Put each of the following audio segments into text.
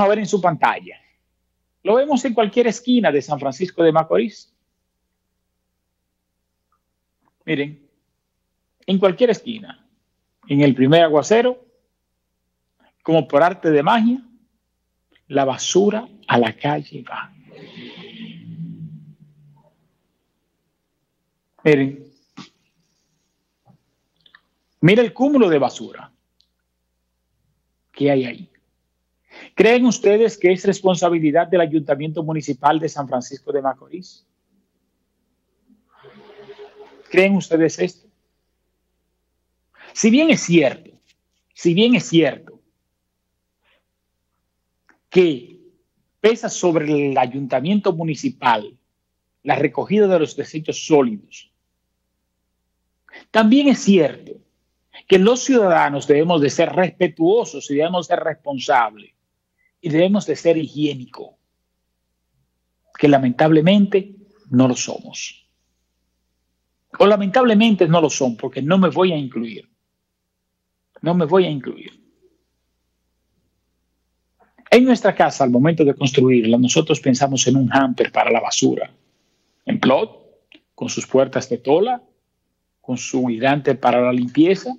a ver en su pantalla. Lo vemos en cualquier esquina de San Francisco de Macorís. Miren, en cualquier esquina, en el primer aguacero, como por arte de magia, la basura a la calle va. Miren, mira el cúmulo de basura que hay ahí. ¿Creen ustedes que es responsabilidad del Ayuntamiento Municipal de San Francisco de Macorís? ¿Creen ustedes esto? Si bien es cierto, si bien es cierto que pesa sobre el ayuntamiento municipal la recogida de los desechos sólidos, también es cierto que los ciudadanos debemos de ser respetuosos y debemos de ser responsables y debemos de ser higiénicos, que lamentablemente no lo somos. O lamentablemente no lo son porque no me voy a incluir. No me voy a incluir. En nuestra casa, al momento de construirla, nosotros pensamos en un hamper para la basura, en plot, con sus puertas de tola, con su hidrante para la limpieza.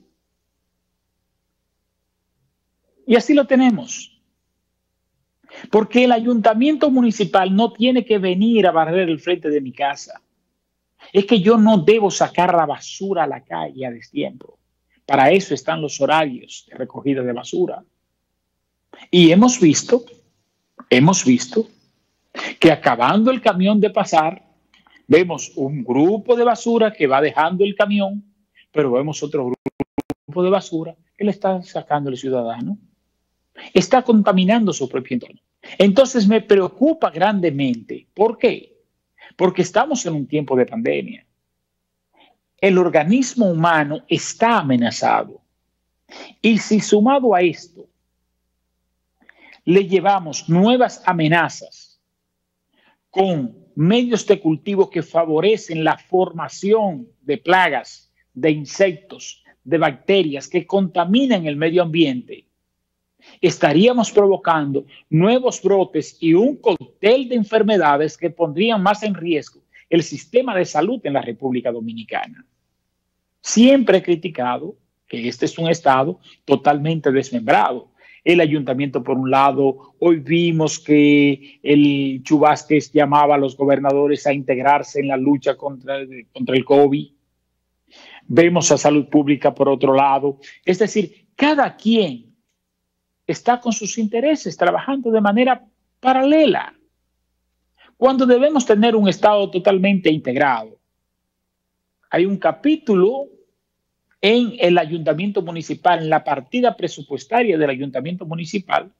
Y así lo tenemos. Porque el ayuntamiento municipal no tiene que venir a barrer el frente de mi casa. Es que yo no debo sacar la basura a la calle a destiempo. Para eso están los horarios de recogida de basura. Y hemos visto, hemos visto que acabando el camión de pasar, vemos un grupo de basura que va dejando el camión, pero vemos otro grupo de basura que le está sacando el ciudadano. Está contaminando su propio entorno. Entonces me preocupa grandemente. ¿Por qué? Porque estamos en un tiempo de pandemia. El organismo humano está amenazado. Y si sumado a esto le llevamos nuevas amenazas con medios de cultivo que favorecen la formación de plagas, de insectos, de bacterias que contaminan el medio ambiente, estaríamos provocando nuevos brotes y un cóctel de enfermedades que pondrían más en riesgo el sistema de salud en la República Dominicana. Siempre he criticado que este es un estado totalmente desmembrado, el ayuntamiento por un lado. Hoy vimos que el Chubasques llamaba a los gobernadores a integrarse en la lucha contra, contra el COVID. Vemos a salud pública por otro lado. Es decir, cada quien está con sus intereses trabajando de manera paralela. Cuando debemos tener un Estado totalmente integrado. Hay un capítulo en el ayuntamiento municipal, en la partida presupuestaria del ayuntamiento municipal,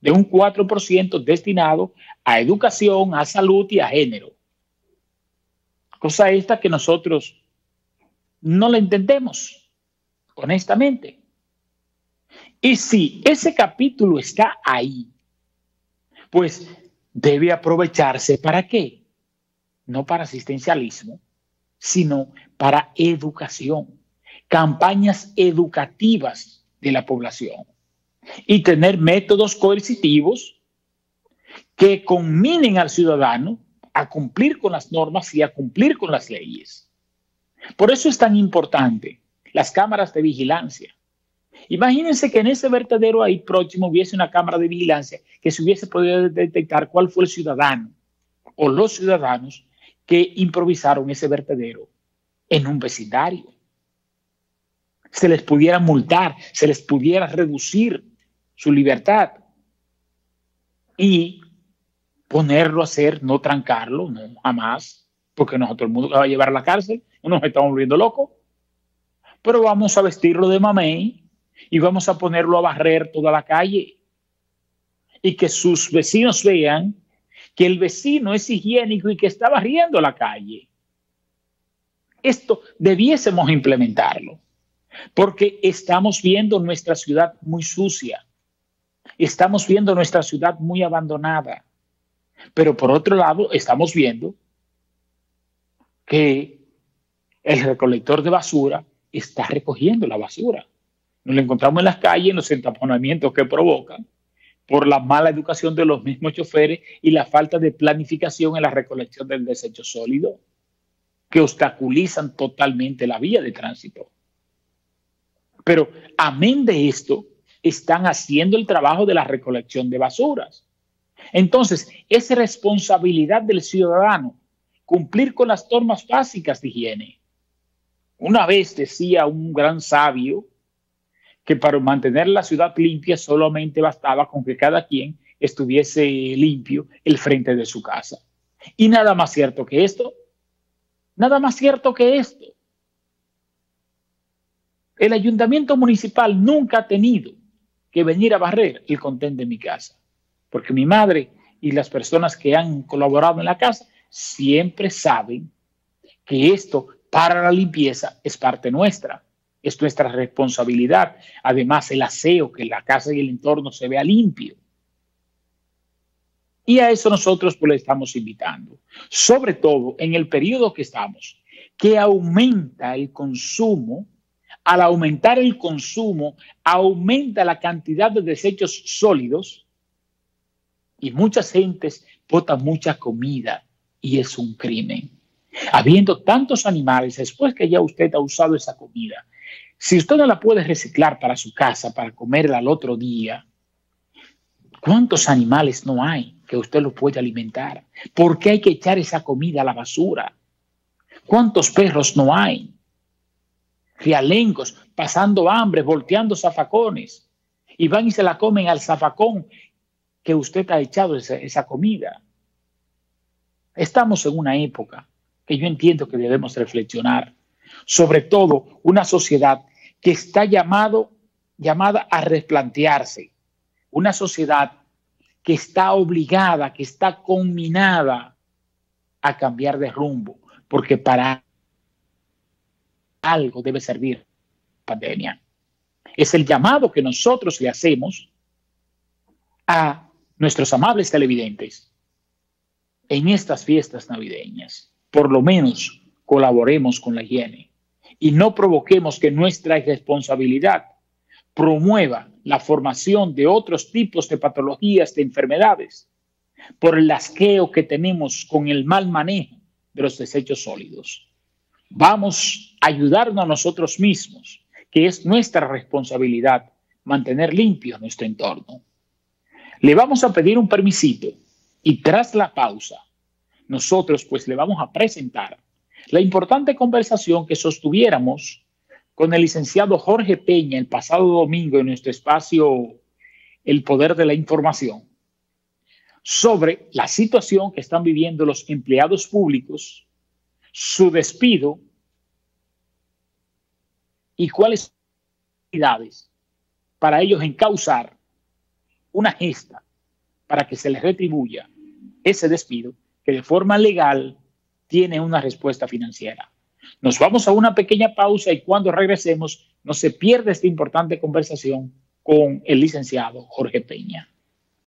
de un 4% destinado a educación, a salud y a género. Cosa esta que nosotros no la entendemos, honestamente. Y si ese capítulo está ahí, pues debe aprovecharse para qué? No para asistencialismo, sino para educación campañas educativas de la población y tener métodos coercitivos que conminen al ciudadano a cumplir con las normas y a cumplir con las leyes. Por eso es tan importante las cámaras de vigilancia. Imagínense que en ese vertedero ahí próximo hubiese una cámara de vigilancia que se hubiese podido detectar cuál fue el ciudadano o los ciudadanos que improvisaron ese vertedero en un vecindario. Se les pudiera multar, se les pudiera reducir su libertad y ponerlo a hacer, no trancarlo, no, jamás, porque no todo el mundo va a llevar a la cárcel, nos estamos volviendo locos, pero vamos a vestirlo de mamey y vamos a ponerlo a barrer toda la calle y que sus vecinos vean que el vecino es higiénico y que está barriendo la calle. Esto debiésemos implementarlo porque estamos viendo nuestra ciudad muy sucia, estamos viendo nuestra ciudad muy abandonada, pero por otro lado estamos viendo que el recolector de basura está recogiendo la basura. Nos lo encontramos en las calles, en los entaponamientos que provocan, por la mala educación de los mismos choferes y la falta de planificación en la recolección del desecho sólido, que obstaculizan totalmente la vía de tránsito. Pero amén de esto, están haciendo el trabajo de la recolección de basuras. Entonces, es responsabilidad del ciudadano cumplir con las normas básicas de higiene. Una vez decía un gran sabio que para mantener la ciudad limpia solamente bastaba con que cada quien estuviese limpio el frente de su casa. Y nada más cierto que esto. Nada más cierto que esto. El ayuntamiento municipal nunca ha tenido que venir a barrer el contén de mi casa, porque mi madre y las personas que han colaborado en la casa siempre saben que esto para la limpieza es parte nuestra es nuestra responsabilidad. Además, el aseo, que la casa y el entorno se vea limpio. Y a eso nosotros pues, le estamos invitando. Sobre todo en el periodo que estamos, que aumenta el consumo. Al aumentar el consumo, aumenta la cantidad de desechos sólidos y muchas gentes botan mucha comida y es un crimen. Habiendo tantos animales, después que ya usted ha usado esa comida, si usted no la puede reciclar para su casa, para comerla al otro día, ¿cuántos animales no hay que usted lo puede alimentar? ¿Por qué hay que echar esa comida a la basura? ¿Cuántos perros no hay? Rialencos pasando hambre, volteando zafacones, y van y se la comen al zafacón que usted ha echado esa comida. Estamos en una época que yo entiendo que debemos reflexionar sobre todo una sociedad que está llamado, llamada a replantearse, una sociedad que está obligada, que está combinada a cambiar de rumbo, porque para algo debe servir la pandemia. Es el llamado que nosotros le hacemos a nuestros amables televidentes en estas fiestas navideñas. Por lo menos colaboremos con la higiene y no provoquemos que nuestra irresponsabilidad promueva la formación de otros tipos de patologías, de enfermedades, por el asqueo que tenemos con el mal manejo de los desechos sólidos. Vamos a ayudarnos a nosotros mismos, que es nuestra responsabilidad mantener limpio nuestro entorno. Le vamos a pedir un permisito y tras la pausa, nosotros pues le vamos a presentar la importante conversación que sostuviéramos con el licenciado Jorge Peña el pasado domingo en nuestro espacio El Poder de la Información sobre la situación que están viviendo los empleados públicos, su despido y cuáles son para ellos encauzar una gesta para que se les retribuya ese despido que de forma legal tiene una respuesta financiera. Nos vamos a una pequeña pausa y cuando regresemos no se pierde esta importante conversación con el licenciado Jorge Peña.